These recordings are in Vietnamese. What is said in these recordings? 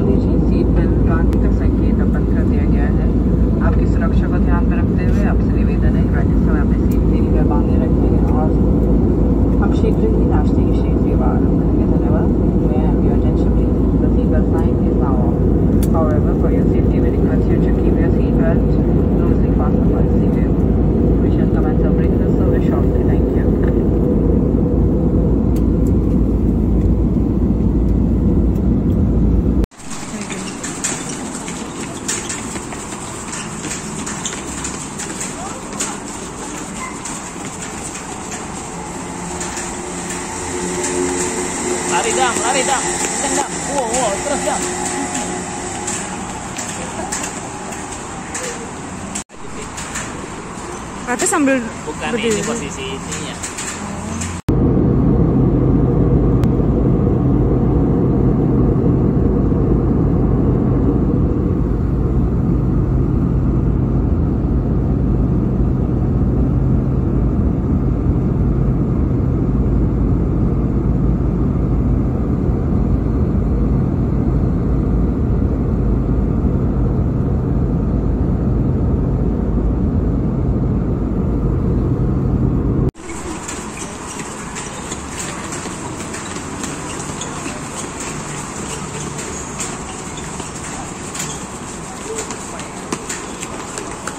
Luigi Lari dam, lari dam. Kencang dam. Wow, wow, terus dam. Berarti sambil Bukan berdiri. ini posisi ininya. Rumah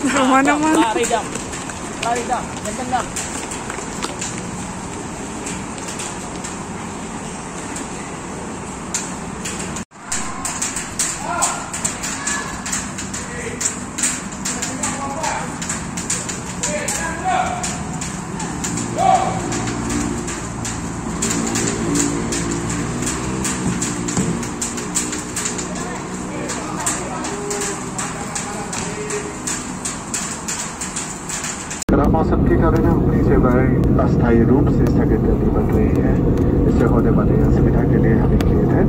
Dam, mana Lari dam. Lari dam. Kencang मौसम के कारण अपनी सेवाएँ अस्थायी रूप से स्थगित करनी पड़ रही है। इससे होने वाली असुविधा के लिए हमें खेद है।